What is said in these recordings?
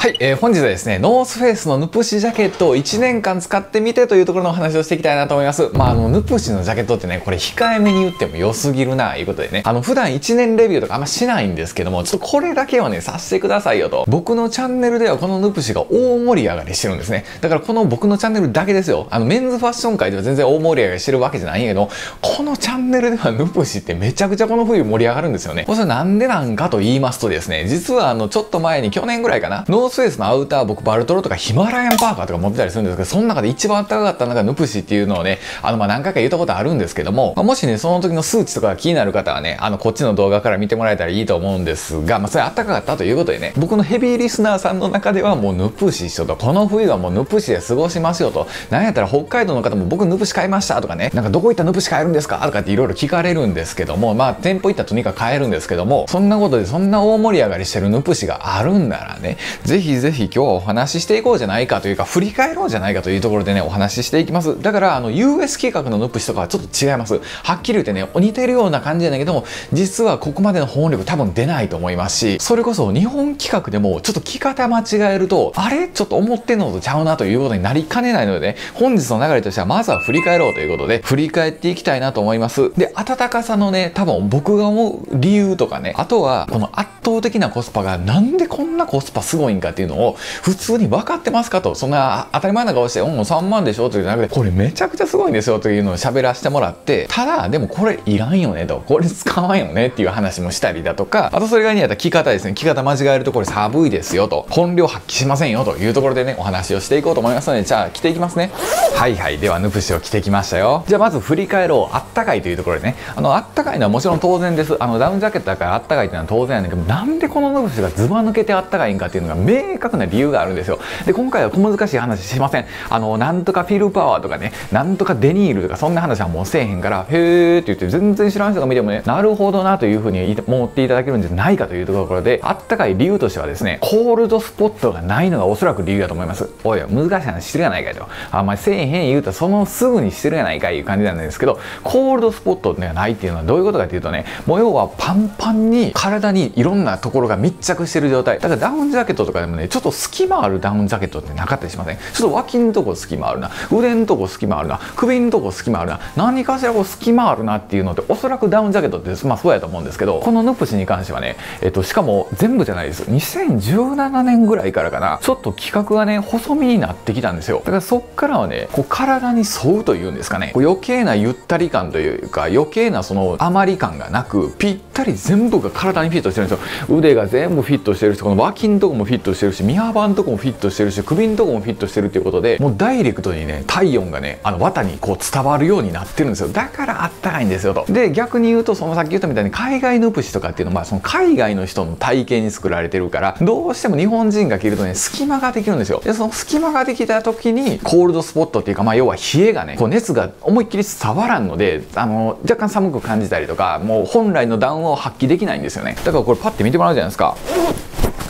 はい、えー、本日はですね、ノースフェイスのヌプシジャケットを1年間使ってみてというところのお話をしていきたいなと思います。まあ、あの、ヌプシのジャケットってね、これ控えめに言っても良すぎるな、いうことでね、あの、普段1年レビューとかあんましないんですけども、ちょっとこれだけはね、させてくださいよと。僕のチャンネルではこのヌプシが大盛り上がりしてるんですね。だからこの僕のチャンネルだけですよ。あの、メンズファッション界では全然大盛り上がりしてるわけじゃないんやけど、このチャンネルではヌプシってめちゃくちゃこの冬盛り上がるんですよね。これなんでなんかと言いますとですね、実はあの、ちょっと前に去年ぐらいかな、ノースフェイスのアウター僕バルトロとかヒマラヤンパーカーとか持ってたりするんですけど、その中で一番暖かかったのがヌプシっていうのをね、あのま何回か言ったことあるんですけども、まあ、もしね、その時の数値とかが気になる方はね、あのこっちの動画から見てもらえたらいいと思うんですが、まあそれ暖かかったということでね、僕のヘビーリスナーさんの中ではもうヌプシ一緒と、この冬はもうヌプシで過ごしますよと、なんやったら北海道の方も僕ヌプシ買いましたとかね、なんかどこ行ったヌプシ買えるんですかとかっていろいろ聞かれるんですけども、まあ店舗行ったらとにかく買えるんですけども、そんなことでそんな大盛り上がりしてるヌプシがあるんならね、ぜぜひ今日はお話ししていこうじゃないかというか、振り返ろうじゃないかというところでね、お話ししていきます。だから、あの、US 計画のヌプシとかはちょっと違います。はっきり言ってね、似てるような感じなんだけども、実はここまでの保温力多分出ないと思いますし、それこそ日本企画でもちょっと着方間違えると、あれ？ちょっと思ってんのとちゃうなということになりかねないのでね、本日の流れとしてはまずは振り返ろうということで、振り返っていきたいなと思います。で、暖かさのね、多分僕が思う理由とかね、あとは、この圧倒的なコスパがなんでこんなコスパすごいんかっていうのを、普通に分かってますかと、そんな当たり前な顔して、うん、3万でしょって言うじゃなくて、これめちゃくちゃすごいんですよというのを喋らせてもらって、ただ、でもこれいらんよねと、これ使わんよねっていう話もしたりだとか、あとそれがにやったら着方ですね、着方間違えるとこれ寒いですよと、本領発揮しませんよというところでね、お話をしていこうと思いますので、じゃあ着ていきますね。はいはい、ではヌプシを着てきましたよ。じゃあまず振り返ろう。あったかいというところでね、あの、あったかいのはもちろん当然です。あの、ダウンジャケットだからあったかいっていうのは当然やねんけど、なんでこのヌプシがズバ抜けてあったかいんかっていうのが明確な理由があるんですよ。で、今回は小難しい話しません。あの、なんとかフィルパワーとかね、なんとかデニールとかそんな話はもうせえへんから、へーって言って全然知らん人が見てもね、なるほどなというふうに思っていただけるんじゃないかというところで、あったかい理由としてはですね、コールドスポットがないのがおそらく理由だと思います。おい、難しい話してるやないかと。あんまりせえへん言うとそのすぐにしてるやないかいう感じなんですけど、コールドスポットがないっていうのはどういうことかというとね、もう要はパンパンに体にいろんなところが密着してる状態。だからダウンジャケットとかでもね、ちょっと隙間あるダウンジャケットってなかったりしません？ちょっと脇のとこ隙間あるな。腕のとこ隙間あるな。首のとこ隙間あるな。何かしらこう隙間あるなっていうのっておそらくダウンジャケットってまあそうやと思うんですけど、このヌプシに関してはね、えっと、しかも全部じゃないです。2017年ぐらいからかな、ちょっと規格がね、細身になってきたんですよ。だからそっからはね、こう体に沿うというんですかね、余計なゆったり感というか、余計なその余り感がなく、ぴったり全部が体にフィットしてるんですよ。腕が全部フィットしてるし、この脇のとこもフィットしてしてるし、身幅のとこもフィットしてるし、首のとこもフィットしてるっていうことで、もうダイレクトにね、体温がね、あの綿にこう伝わるようになってるんですよ。だからあったかいんですよと。で、逆に言うと、そのさっき言ったみたいに海外ヌプシとかっていうのは、まあ、その海外の人の体型に作られてるから、どうしても日本人が着るとね、隙間ができるんですよ。で、その隙間ができた時に、コールドスポットっていうか、まあ、要は冷えがね、こう熱が思いっきり伝わらんので、あの、若干寒く感じたりとか、もう本来のダウンを発揮できないんですよね。だからこれパッて見てもらうじゃないですか。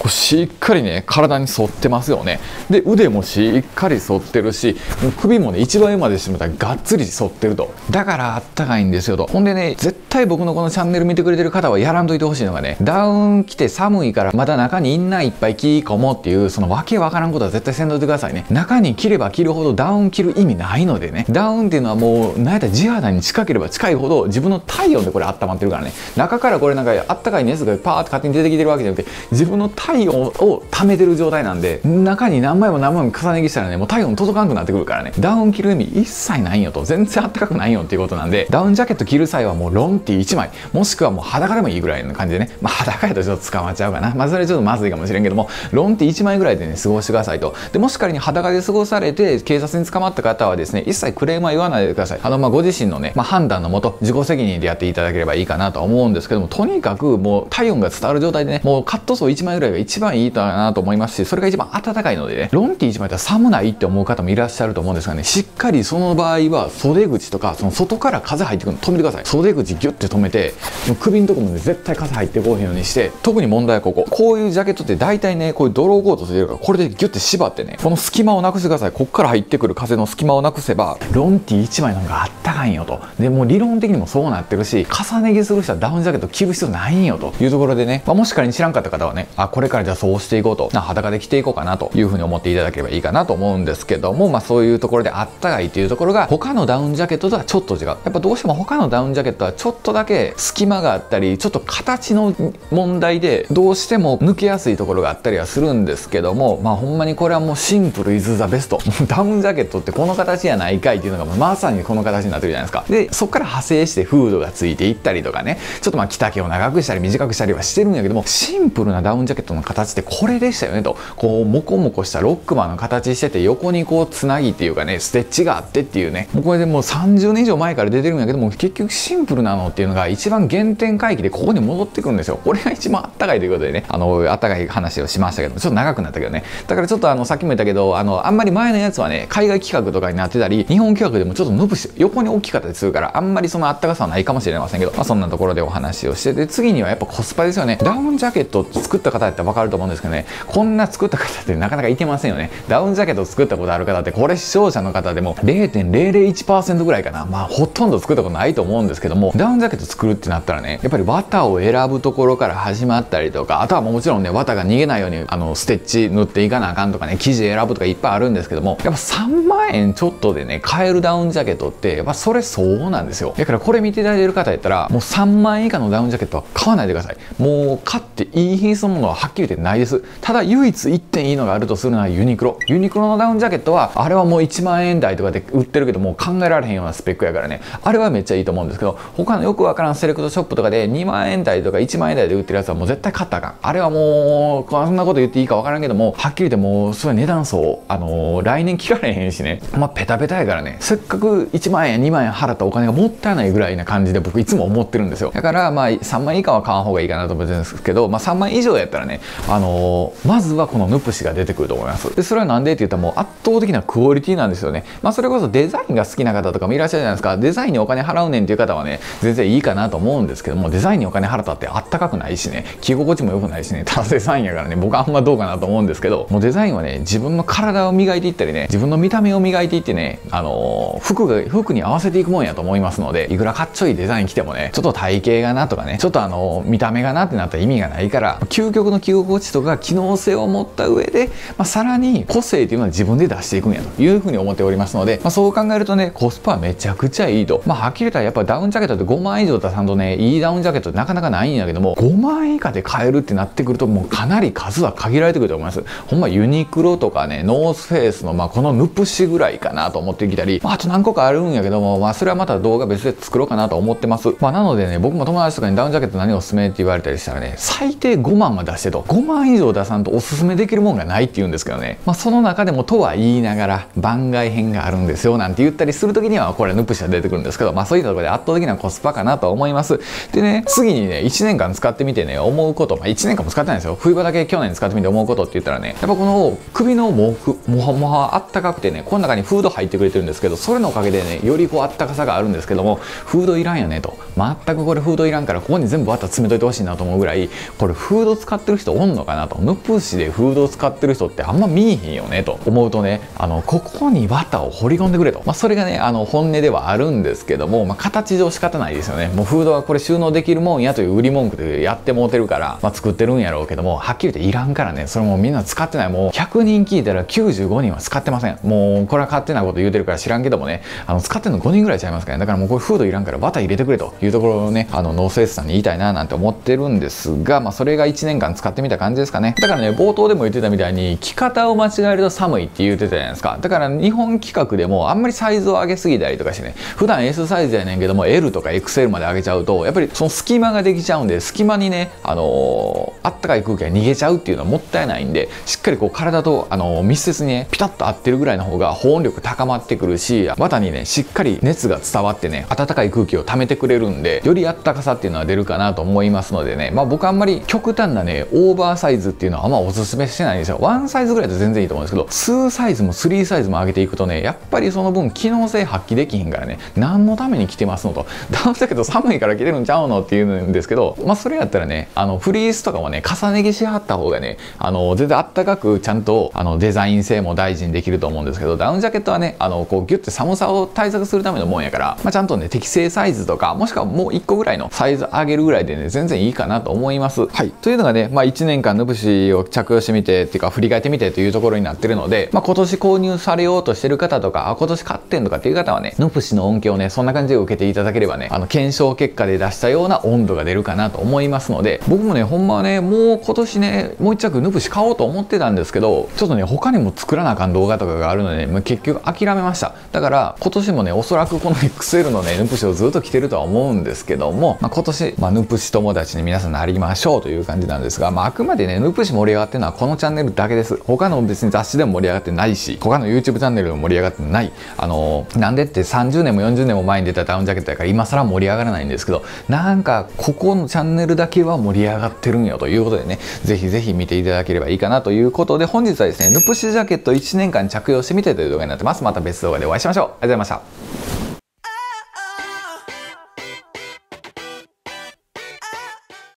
こうしっかりね体に沿ってますよね。で腕もしっかり沿ってるし首もね一番上までしてもたらがっつり沿ってると。だからあったかいんですよと。ほんでね絶対僕のこのチャンネル見てくれてる方はやらんといてほしいのがねダウン着て寒いからまだ中にインナーいっぱい着込もうっていうそのわけわからんことは絶対せんといてくださいね。中に着れば着るほどダウン着る意味ないのでね。ダウンっていうのはもう何やったら地肌に近ければ近いほど自分の体温でこれ温まってるからね。中からこれなんかあったかい熱がパーって勝手に出てきてるわけじゃなくて自分の体体温を溜めてる状態なんで中に何枚も何枚も重ね着したらねもう体温届かんくなってくるからね。ダウン着る意味一切ないよと。全然あったかくないよっていうことなんでダウンジャケット着る際はもうロンティー1枚。もしくはもう裸でもいいぐらいの感じでね。まあ裸やとちょっと捕まっちゃうかな。まあそれちょっとまずいかもしれんけどもロンティー1枚ぐらいでね過ごしてくださいと。でもし仮に裸で過ごされて警察に捕まった方はですね一切クレームは言わないでください。あのまあご自身のね、まあ、判断のもと自己責任でやっていただければいいかなと思うんですけどもとにかくもう体温が伝わる状態でねもうカットソー1枚ぐらいが一番いいかなと思いますしそれが一番暖かいのでねロンティー1枚だったら寒ないって思う方もいらっしゃると思うんですがねしっかりその場合は袖口とかその外から風入ってくるの止めてください。袖口ギュッて止めて首のとこもね絶対風入ってこうへんようにして特に問題はここ。こういうジャケットって大体ねこういうドローコートしてるからこれでギュッて縛ってねこの隙間をなくしてください。こっから入ってくる風の隙間をなくせばロンティー1枚の方があったかいんよと。でも理論的にもそうなってるし重ね着する人はダウンジャケット着る必要ないんよというところでね、まあ、もし仮に知らんかった方はねあこれからじゃあそうしていこうと、裸で着ていこうかなというふうに思っていただければいいかなと思うんですけども、まあそういうところであったかいっていうところが、他のダウンジャケットとはちょっと違う。やっぱどうしても他のダウンジャケットはちょっとだけ隙間があったり、ちょっと形の問題で、どうしても抜けやすいところがあったりはするんですけども、まあほんまにこれはもうシンプルイズザベスト。ダウンジャケットってこの形やないかいっていうのがまさにこの形になってるじゃないですか。で、そこから派生してフードがついていったりとかね、ちょっとまあ着丈を長くしたり短くしたりはしてるんやけども、シンプルなダウンジャケットのの形ってこれでしたよねと。こう、モコモコしたロックマンの形してて、横にこうつなぎっていうかね、ステッチがあってっていうね、もうこれでもう30年以上前から出てるんやけども、結局シンプルなのっていうのが一番原点回帰でここに戻ってくるんですよ。これが一番あったかいということでね、あの、あったかい話をしましたけど、ちょっと長くなったけどね。だからちょっとあの、さっきも言ったけど、あの、あんまり前のやつはね、海外企画とかになってたり、日本企画でもちょっとヌプし、横に大きかったりするから、あんまりそのあったかさはないかもしれませんけど、まあ、そんなところでお話をしてで次にはやっぱコスパですよねダウンジャケット作った方やったら分かると思うんですけどねこんな作った方ってなかなかいてませんよね。ダウンジャケット作ったことある方ってこれ視聴者の方でも0.001%ぐらいかな。まあほとんど作ったことないと思うんですけどもダウンジャケット作るってなったらねやっぱり綿を選ぶところから始まったりとかあとはもちろんね綿が逃げないようにあのステッチ塗っていかなあかんとかね生地選ぶとかいっぱいあるんですけどもやっぱ3万円ちょっとでね買えるダウンジャケットってやっぱそれ相応なんですよ。だからこれ見ていただいてる方やったらもう3万円以下のダウンジャケットは買わないでください。もう買っていい品質のものははっきり言ってないです。ただ唯一1点いいのがあるとするのはユニクロ。ユニクロのダウンジャケットはあれはもう1万円台とかで売ってるけどもう考えられへんようなスペックやからね。あれはめっちゃいいと思うんですけど他のよくわからんセレクトショップとかで2万円台とか1万円台で売ってるやつはもう絶対買ったらあかん。あれはもうそんなこと言っていいかわからんけどもはっきり言ってもうそれ値段層あのー、来年聞かれへんしね。まあペタペタやからね。せっかく1万円2万円払ったお金がもったいないぐらいな感じで僕いつも思ってるんですよ。だからまあ3万以下は買わん方がいいかなと思うんですけど、まあ、3万以上やったらね、あのー、まずはこのヌプシが出てくると思います。でそれは何でって言ったらもう圧倒的なクオリティなんですよね。まあそれこそデザインが好きな方とかもいらっしゃるじゃないですか。デザインにお金払うねんっていう方はね全然いいかなと思うんですけどもデザインにお金払ったってあったかくないしね。着心地も良くないしね。ただデザインやからね僕はあんまどうかなと思うんですけど。もうデザインはね自分の体を磨いていったりね自分の見た目を磨いていってねあのー、服が服に合わせていくもんやと思いますのでいくらかっちょいいデザイン着てもねちょっと体型がなとかねちょっとあの見た目がなってなったら意味がないから究極の心地とか機能性を持った上で、まあ、さらに個性っていうのは自分で出していくんやというふうに思っておりますので、まあ、そう考えるとねコスパはめちゃくちゃいいと。まあはっきり言ったらやっぱダウンジャケットって5万以上出さんとねいいダウンジャケットってなかなかないんだけども5万以下で買えるってなってくるともうかなり数は限られてくると思います。ほんまユニクロとかねノースフェイスのまあこのヌプシぐらいかなと思ってきたり、まあ、あと何個かあるんやけどもまあそれはまた動画別で作ろうかなと思ってます。まあなのでね僕も友達とかにダウンジャケット何おすすめって言われたりしたらね最低5万は出してと。5万以上出さんとおすすめできるもんがないって言うんですけどね。まあその中でもとは言いながら番外編があるんですよなんて言ったりする時にはこれヌプシが出てくるんですけどまあそういったところで圧倒的なコスパかなと思います。でね次にね1年間使ってみてね思うこと。まあ1年間も使ってないんですよ。冬場だけ去年使ってみて思うことって言ったらねやっぱこの首の毛布もはもはあったかくてねこの中にフード入ってくれてるんですけどそれのおかげでねよりこうあったかさがあるんですけどもフードいらんよねと。全くこれフードいらんからここに全部綿詰めといてほしいなと思うぐらいこれフード使ってる人おんのかなと。ヌプシでフードを使ってる人ってあんま見えへんよねと思うとねあのここに綿を掘り込んでくれと、まあ、それがねあの本音ではあるんですけども、まあ、形上仕方ないですよね。もうフードはこれ収納できるもんやという売り文句でやってもうてるから、まあ、作ってるんやろうけどもはっきり言っていらんからね。それもみんな使ってない。もう100人聞いたら95人は使ってません。もうこれは勝手なこと言うてるから知らんけどもね。あの使ってるの5人ぐらいちゃいますからね。だからもうこれフードいらんからバター入れてくれというところをねあのノースエースさんに言いたいななんて思ってるんですが、まあ、それが1年間使ってみた感じですかね。だからね冒頭でも言ってたみたいに着方を間違えると寒いって言ってたじゃないですか。だから日本企画でもあんまりサイズを上げすぎたりとかしてね普段 S サイズやねんけども L とか XL まで上げちゃうとやっぱりその隙間ができちゃうんで隙間にねあのー、あったかい空気が逃げちゃうっていうのはもったいないんでしっかりこう体と、あのー、密接にねピタッと合ってるぐらいの方が保温力高まってくるし綿にねしっかり熱が伝わってね暖かい空気を溜めてくれるんでよりあったかさっていうのは出るかなと思いますのでね。まあ僕あんまり極端なねオーバーサイズっていうのはあんまおすすめしてないんですよ。1サイズぐらいで全然いいと思うんですけど2サイズも3サイズも上げていくとねやっぱりその分機能性発揮できひんからね何のために着てますのと。ダウンジャケット寒いから着てるんちゃうのって言うんですけどまあそれやったらねあのフリースとかもね重ね着しはった方がねあの全然あったかくちゃんとあのデザイン性も大事にできると思うんですけどダウンジャケットはねあのこうギュッて寒さを対策するためのもんやから、まあ、ちゃんとね適正サイズとかもしくはもう1個ぐらいのサイズ上げるぐらいでね全然いいかなと思います。はい。というのがねまあ1年間ヌプシを着用してみてっていうか振り返ってみてというところになってるので、まあ、今年購入されようとしてる方とか、あ、今年買ってんとかっていう方はね、ヌプシの恩恵をね、そんな感じで受けていただければね、あの、検証結果で出したような温度が出るかなと思いますので、僕もね、ほんまはね、もう今年ね、もう一着ヌプシ買おうと思ってたんですけど、ちょっとね、他にも作らなあかん動画とかがあるので、ね、もう結局諦めました。だから、今年もね、おそらくこの XL のね、ヌプシをずっと着てるとは思うんですけども、まあ、今年、まあ、ヌプシ友達に皆さんなりましょうという感じなんですが、まあ、あくまでね、ヌプシ盛り上がってるのはこのチャンネルだけです。他の別に雑誌でも盛り上がってないし、他の YouTube チャンネルでも盛り上がってない。あのー、なんでって30年も40年も前に出たダウンジャケットやから今更盛り上がらないんですけど、なんか、ここのチャンネルだけは盛り上がってるんよということでね、ぜひぜひ見ていただければいいかなということで、本日はですね、ヌプシジャケット1年間着用してみてという動画になってます。また別動画でお会いしましょう。ありがとうございました。